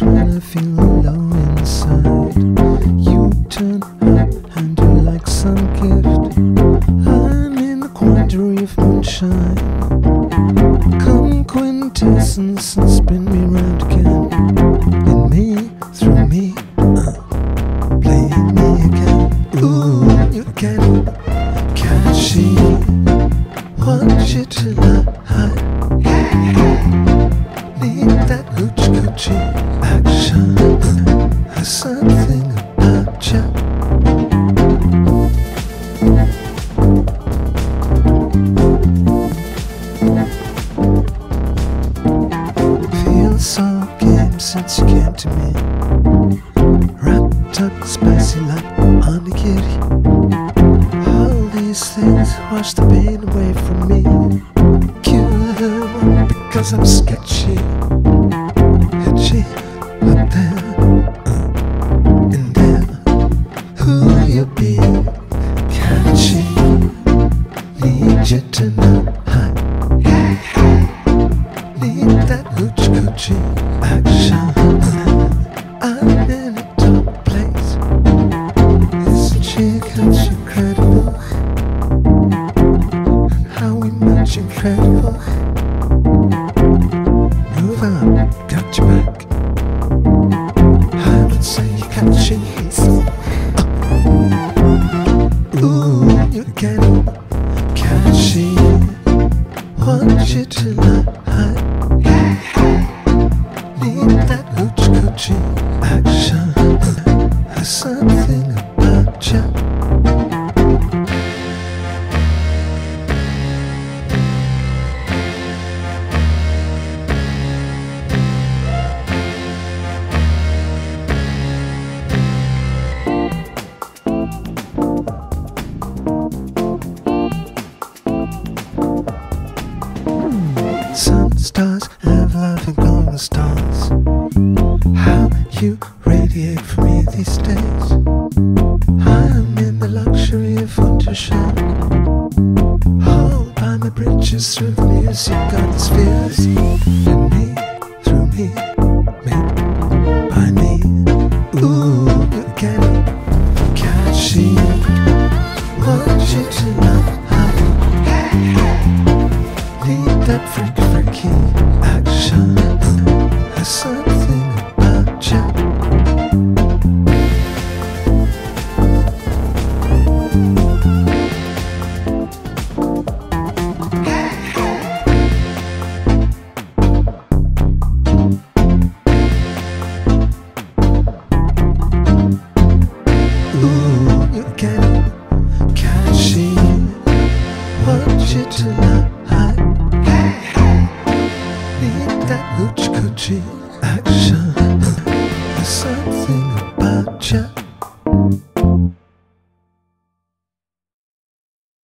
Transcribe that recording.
When I feel alone inside. You turn up and you like some gift. I'm in the quandary of moonshine. Come quintessence and spin me round again. In me, through me, play playing me again. Ooh, you can catchy. Watch it till I. Feel so game since you came to me. Wrapped up spicy like onigiri. All these things wash the pain away from me. Cure them because I'm sketchy. Itchy up there. uh, and then who you be? Move on, got your back. I would say you. Ooh, you get catchy. Want you. Need that action. Something about you. Have laughing glowing stars. How you radiate for me these days. I'm in the luxury of undershine. Hold by my bridges through the music of the spheres. In me, through me, made by me. Ooh, you get it. Catchy. Want you to know Need that freak freaky action. There's something about you. Ooh, you get it. Catchy. Want you. Coochie action.